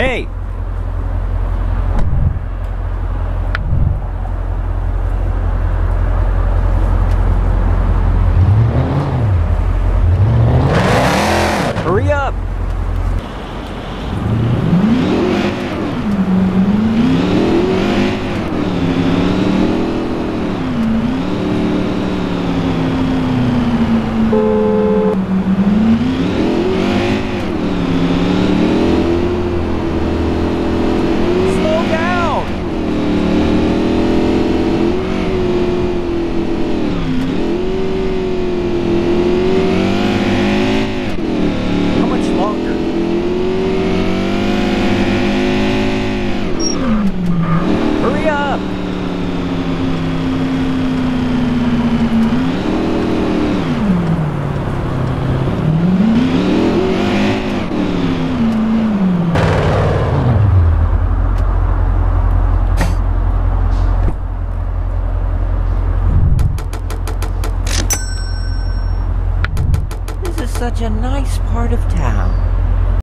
Hey, up. This is such a nice part of town.